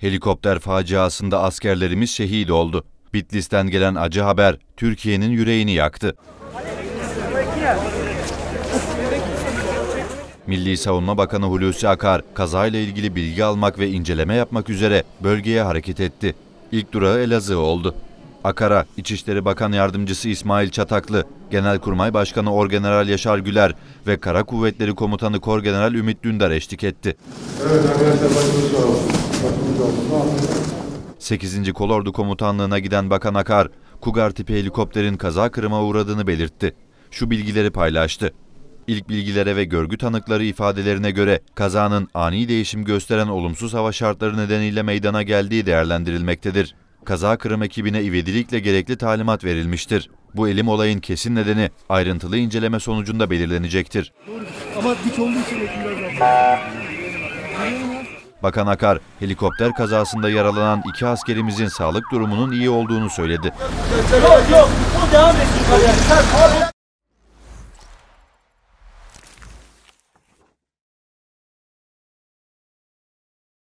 Helikopter faciasında askerlerimiz şehit oldu. Bitlis'ten gelen acı haber Türkiye'nin yüreğini yaktı. Milli Savunma Bakanı Hulusi Akar kazayla ilgili bilgi almak ve inceleme yapmak üzere bölgeye hareket etti. İlk durağı Elazığ oldu. Akar'a İçişleri Bakan Yardımcısı İsmail Çataklı, Genelkurmay Başkanı Orgeneral Yaşar Güler ve Kara Kuvvetleri Komutanı Korgeneral Ümit Dündar eşlik etti. Evet arkadaşlar başımız sağ olsun. Başımız sağ olsun. 8. Kolordu Komutanlığı'na giden Bakan Akar, Kugar tipi helikopterin kaza kırıma uğradığını belirtti. Şu bilgileri paylaştı. İlk bilgilere ve görgü tanıkları ifadelerine göre kazanın ani değişim gösteren olumsuz hava şartları nedeniyle meydana geldiği değerlendirilmektedir. Kaza kırım ekibine ivedilikle gerekli talimat verilmiştir. Bu elim olayın kesin nedeni ayrıntılı inceleme sonucunda belirlenecektir. Ama dik olduğu için. Bakan Akar, helikopter kazasında yaralanan iki askerimizin sağlık durumunun iyi olduğunu söyledi. Yok yok. O devam etsin.